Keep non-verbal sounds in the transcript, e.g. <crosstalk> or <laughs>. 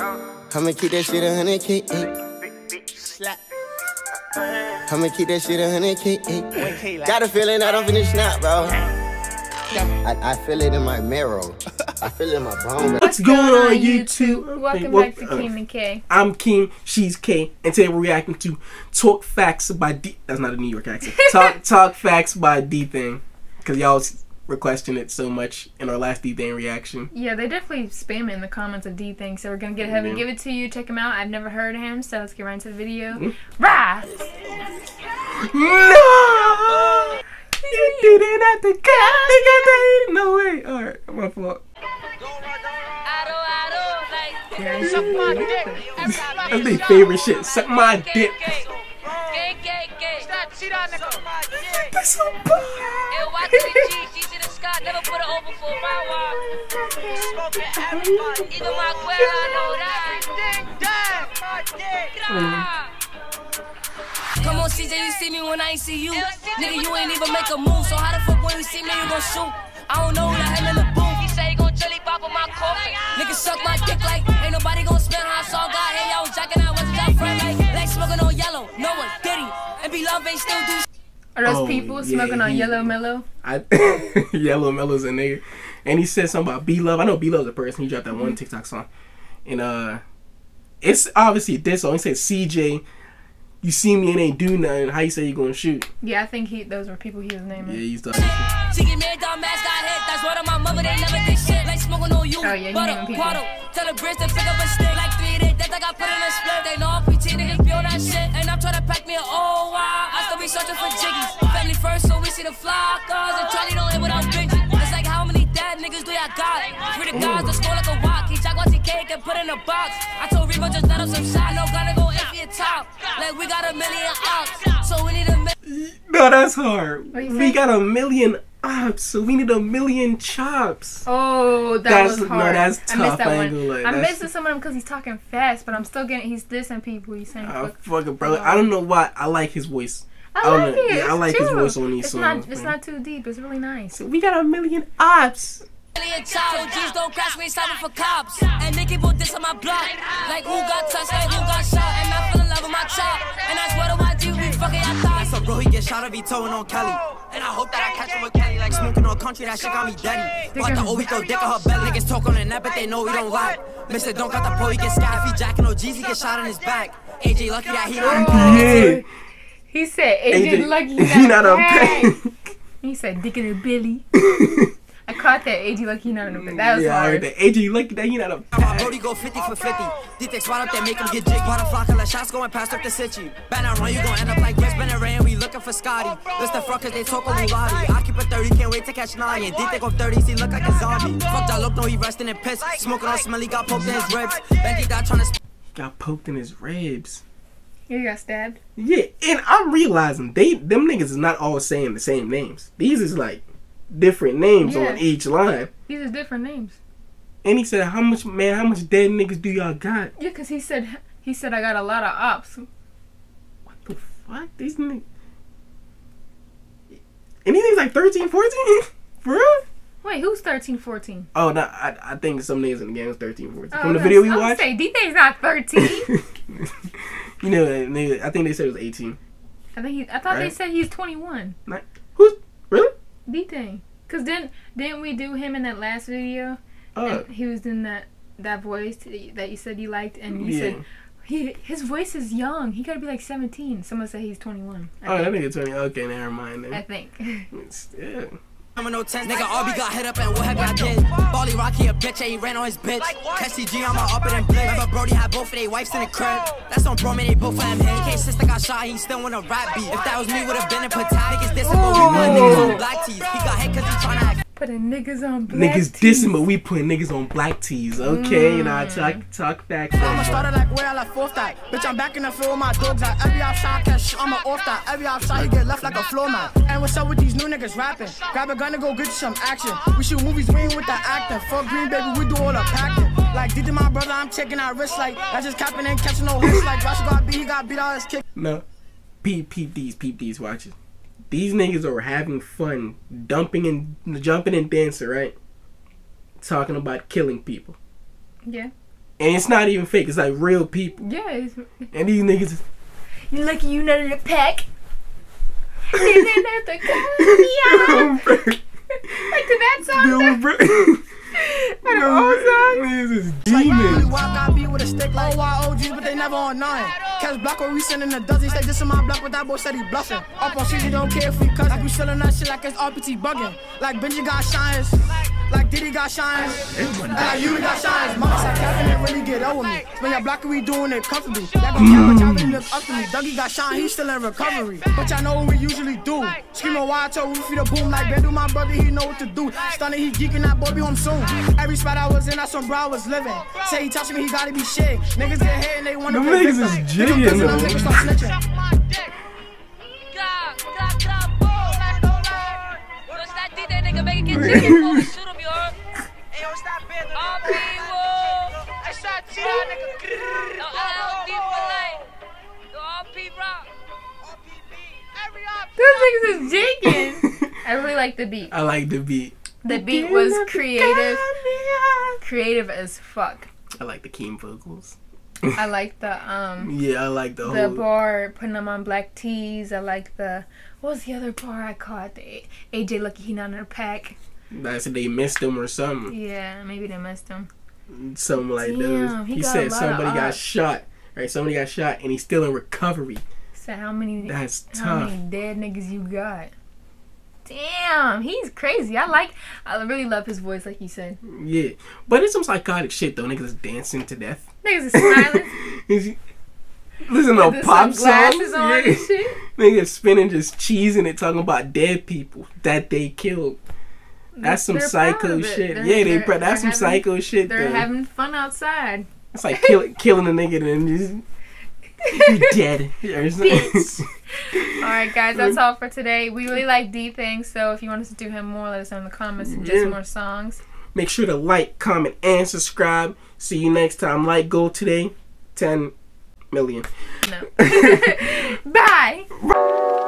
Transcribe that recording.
I'ma keep that shit a hundred K. I'ma keep that shit a hundred K. Got a feeling I don't finish now, bro. I, I feel it in my marrow. I feel it in my bone. What's going on YouTube? Welcome Hey, what- back to uh, Keem and Kay. I'm Keem, she's Kay, and today we're reacting to Talk Facts by D. That's not a New York accent. <laughs> Talk Talk Facts by DThang, because y'all was requesting it so much in our last DThang reaction. Yeah, they definitely spam it in the comments of DThang's, so we're gonna get ahead and give it to you. Check him out. I've never heard of him, so let's get right into the video. Mm-hmm. Rah! No, you didn't have to cut. Think I did. No way. All right, my fault. That's their favorite shit. Suck my dick. That's so bad. Come on, CJ, you see me when I ain't see you. Nigga, you ain't even make a move. So how the fuck when you see me, you gon' shoot? I don't know who let him in the booth. He say he gon' jelly pop on my coffin. Nigga suck my dick like ain't nobody gon' spend how I saw God. Hey, I was jacking out, wasn't your friend like like smoking on yellow. No one did he. And be love ain't still do Are those Oh, people yeah, smoking on he- yellow mellow? I <laughs> Yellow Mellow's a nigga. And he said something about B Love. I know B Love's a person. He dropped that one TikTok song. And uh it's obviously this song. He said CJ, you see me and ain't do nothing. How you say you gonna shoot? Yeah, I think he those were people he was Yeah, he's the She give me a dumb ass got hit. That's what my mother, they never did shit. Like smoking on you. Oh, yeah, you Butter, naming people. Quarter. Tell the bridge to pick up a stick. Like three days, that I got put in a split. They know I'm PT niggas be on that shit. And I'm trying to pack me an old while. I still be searching for jiggies. Family first, so we see the fly cars. And Charlie don't live without bitches. It's like how many dead niggas do y'all got? Free the guys, the score like a walk. He jack watch cake and put in a box. I told Reba just let him some shot. No gonna go iffy and top. Like we got a million ops. So we need a million. No, that's hard. We got a million ops, so we need a million chops. Oh, that That's- was no, hard. that's I missed that I one. ain't I'm that's- missing some of them because he's talking fast, but I'm still getting. He's dissing people. He's saying. Oh, fuck. fucking brother. I um, don't know why I like his voice. I don't like know. it. Yeah, I It's like his voice on these it's songs, Not, it's not too deep. It's really nice. So we got a million ops. Million child, G's don't crash me, stopping for cops. And they keep on this on my block. Like who got touched, like who got shot. And I fell in love with my chop. And I swear to my G, we fucking y'all thoughts. So bro, he get shot if he towing on Kelly. And I hope that I catch him with Kelly. Like smoking on country, that shit got me deady. But the O, we throw dick on her belly. Niggas talk on the net, but they know we don't lie. Mister don't got the pro, he get scared. If he jacking no G's, he get shot in his back. AJ lucky that he don't. Yeah. He said, "AJ, AJ lucky <laughs> he not a bag." He said, "Dick in the Billy." <laughs> I caught that. AJ lucky not in the That was yeah, I hard. heard that. AJ, you lucky that he not My Brody go 50 for 50. D-Tex spot up there, make him get jig. Bought a flock of shots going past up the city. Bet I run, you gon' end up like Chris Bennett Ray, and we looking for Scotty. List the front cause they talk a Mulati. I keep a 30, can't wait to catch nine. And D-Tex on 30s, he look like a zombie. Fuck that look, no, he resting in piss. Smoking on smelly, got poked in his ribs. Benji died trying to got poked in his ribs. You got stabbed. Yeah, and I'm realizing they them niggas is not all saying the same names. These is like different names Yeah. on each line. These are different names. And he said, "How much man? How much dead niggas do y'all got? Yeah, cause he said he said I got a lot of ops. What the fuck? These niggas." And these niggas like 13, 14? <laughs> For real? Wait, who's 13, 14? Oh, no, I, I think some niggas in the game was 13, 14. Oh, From the video we watched, Say, DThang's not 13. <laughs> you know, I think they said it was 18. I think he. I thought they said he's 21. Like, who's really? DThang. Cause didn't didn't we do him in that last video? Uh, And he was in that that voice that you said you liked, and you yeah. said he his voice is young. He gotta be like 17. Someone said he's 21. I oh, that think. nigga 20. Okay, never mind I think. It's- yeah. I'm no 10. Nigga, RB got hit up and what have I did? Rocky a bitch, and he ran on his bitch. SCG, I'm up it and blitz. Remember Brody had both of their wives in the crib. That's on bro, man, they both of them hit. In case sister got shot, he still want a rap beat. If that was me, would've been a patat. Niggas dissing, but we put niggas on black tees. He got hit cause he tryna act. Putting niggas on black Niggas tees. dissing, but we putting niggas on black tees. Okay, you know, I mm. talk talk back. I'ma start it like where I left fourth that. Bitch, I'm back in the field with my dogs. Like every outside catch, I'ma off that. Every outside he get left like a floor mat. And what's up with these new niggas rapping? Grab a gun and go get some action. We shoot movies, we ain't with the acting. Fuck green, baby, we do all the packing. Like did to my brother, I'm checking our wrist like that's just capping and catching no hits. Like Josh got beat, he got beat out his kick. No, peep peep these peep these watches. These niggas are having fun, dumping and jumping and dancing, right? Talking about killing people. Yeah. and it's not even fake. It's like real people. Yeah, it's, And these niggas, you lucky you not in the pack. And then have to call me. Like to that song. on 9. Catch block or resending a dozen. Say this in my block, but that boy said he bluffing. Up on shit, don't care if we cut. Like we selling that shit like it's RPT bugging. Like Benji got shines. Like Diddy got shines. And like you got shines. Mama said Kevin didn't really get over me. When y'all block, we doing it comfortably. Y'all gon' care, but y'all really look up to me. Dougie got shine, he's still in recovery. But y'all know what we usually do. Screaming wild till Rufy the boom. Like Bendu, my brother, he know what to do. Stunning, he geeking, that boy be home soon. Every spot I was in, that's when bro I was living. Say he touching me, he gotta be shit. Niggas get hit and they wanna Them play niggas victim. is Niggas jigging, is jigging. <laughs> I really like the beat. I like the beat. The beat was creative. Creative as fuck. I like the Keem vocals. I like the um <laughs> Yeah, I like the, the whole. bar putting them on black tees. I like the what was the other bar I caught? The AJ Lucky he not in a pack. That's they missed him or something. Yeah, maybe they missed him. Something like Damn, those. he He, got said somebody got shot. Right, somebody got shot and he's still in recovery. So how many That's how tough. many dead niggas you got? Damn, he's crazy. I like I really love his voice like you said. Yeah, but it's some psychotic shit though. Niggas is dancing to death. Niggas is <laughs> smiling. Is- Listen to with pop songs. Yeah. <laughs> Niggas spinning just cheesing it, talking about dead people that they killed. That's some They're psycho shit. They're- yeah, they that's some having- psycho shit. They're though. having fun outside. It's like kill, killing a nigga and just you dead. Or something. Bitch. All right, guys, that's all for today. We really like DThang's, so if you want us to do him more, let us know in the comments and just Yeah. more songs. Make sure to like, comment, and subscribe. See you next time. Like goal today, ten million. No. <laughs> Bye.